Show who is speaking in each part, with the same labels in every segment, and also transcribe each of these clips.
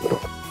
Speaker 1: Gracias.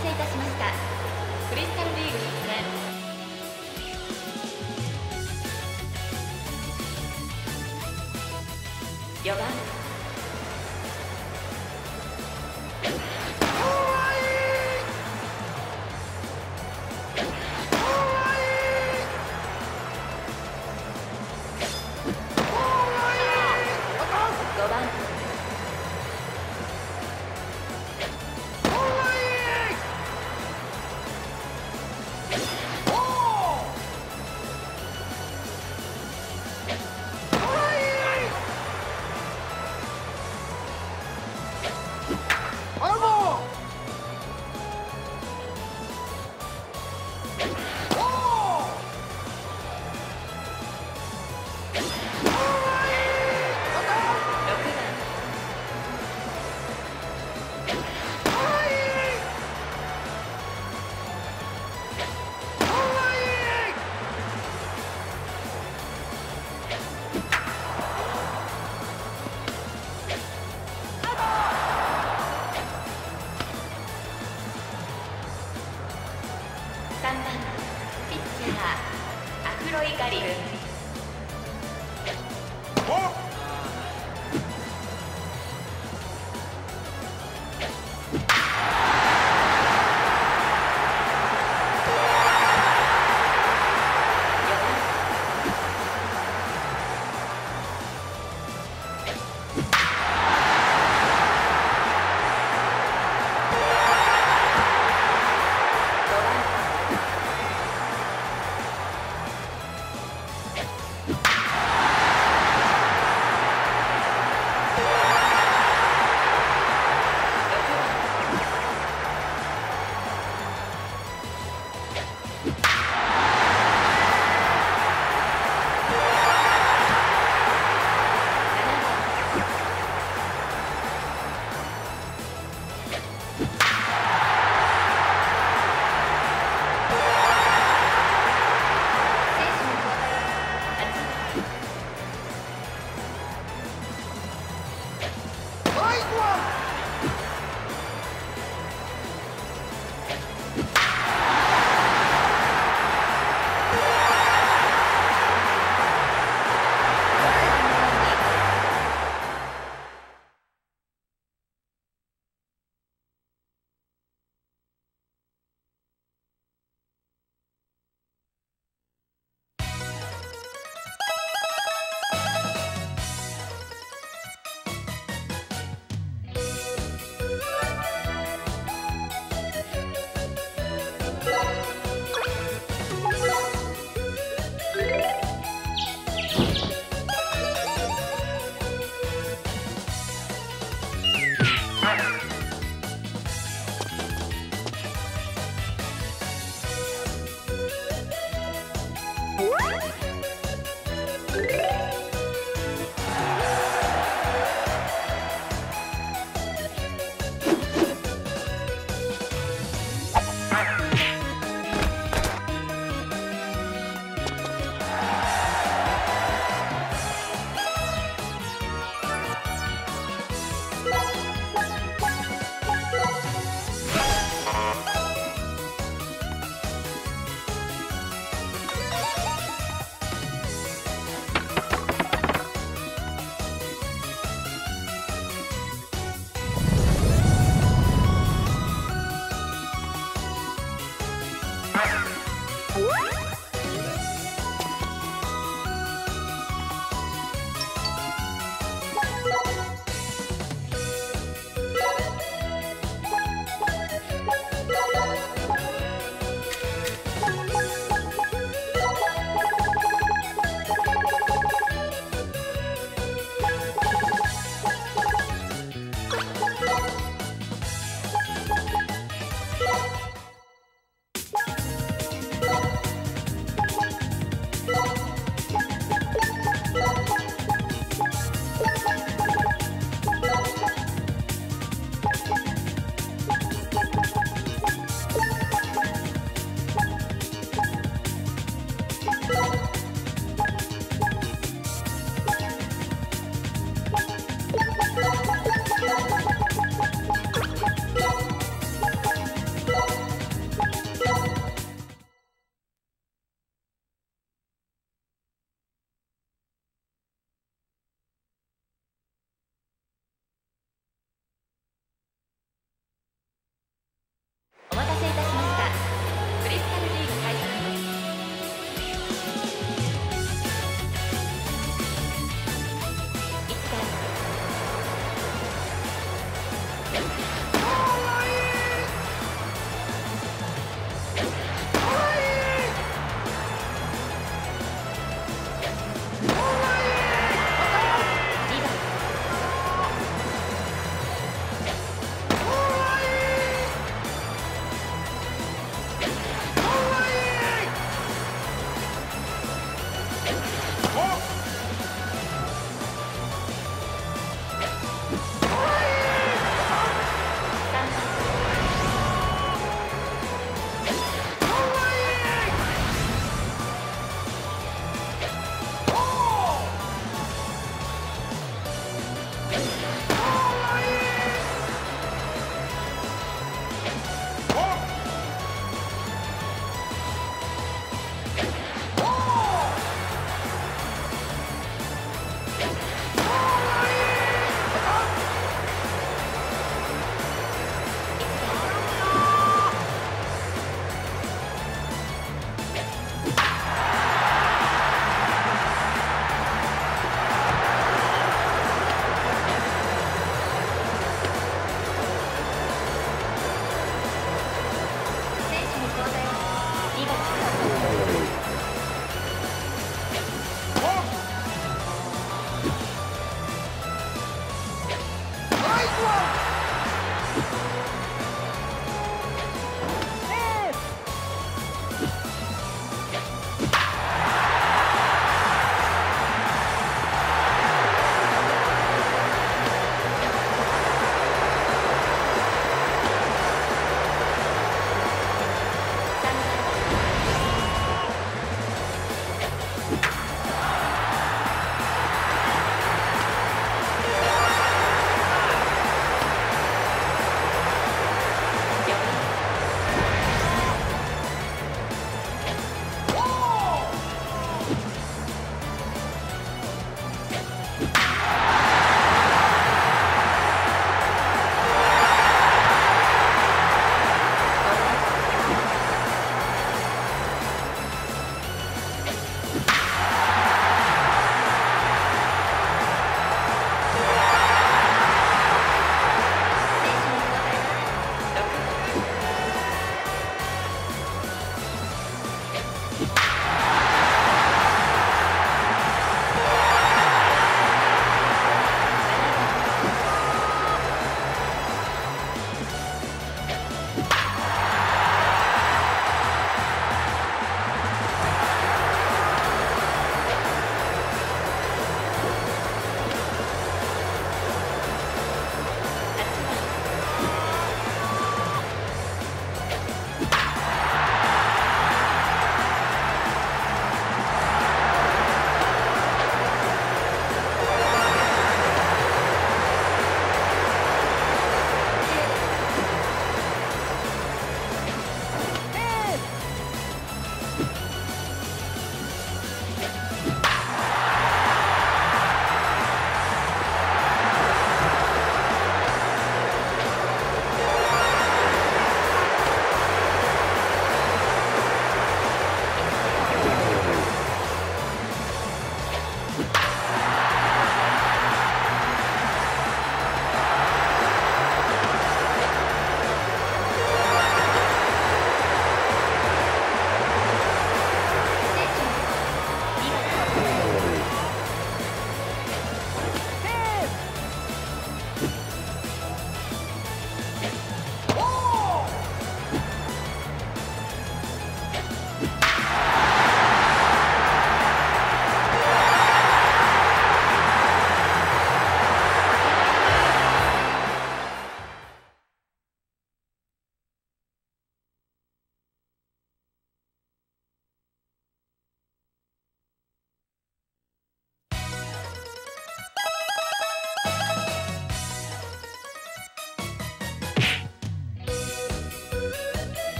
Speaker 1: 待たせいたしました た。